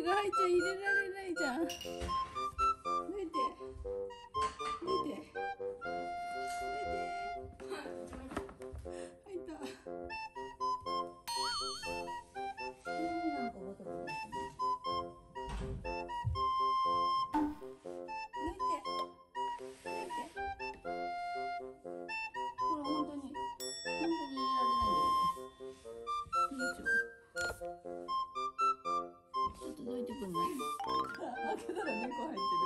手が入っちゃ入れられないじゃん。抜いて。抜いて。抜いて。入った。開けた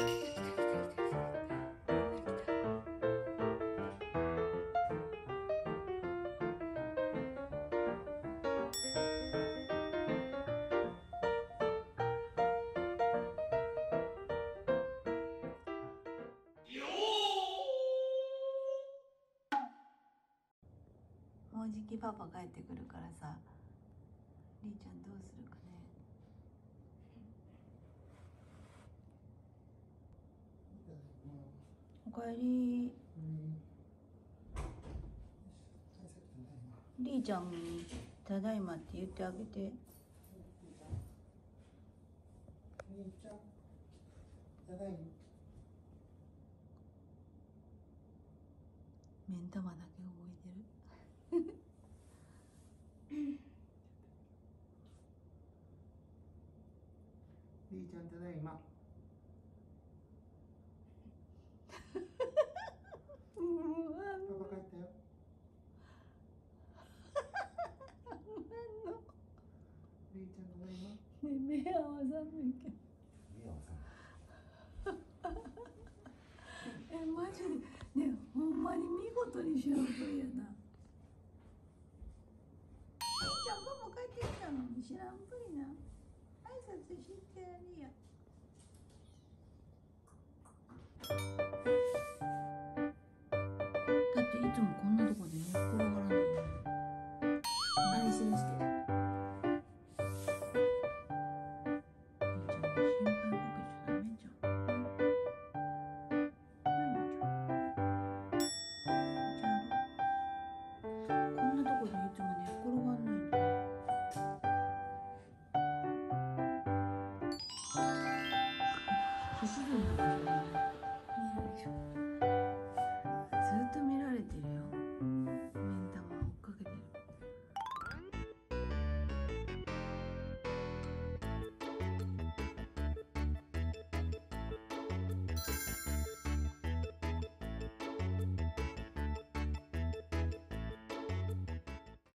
もうじきパパ帰ってくるからさりーちゃんどうするかね。おかえりりーちゃんに「ただいま」って言ってあげて兄ちゃん、ただいま。目ん玉だけ動いてるりーちゃん、ただいま。うわパパ帰ったよ。りーちゃん、ただいま。ね目合わさないけどいや、さん。えマジで。ねほんまに見事に知らんぷりやな。じゃあパパ帰ってきたのに知らんぷりな。挨拶してやるよ Thank you.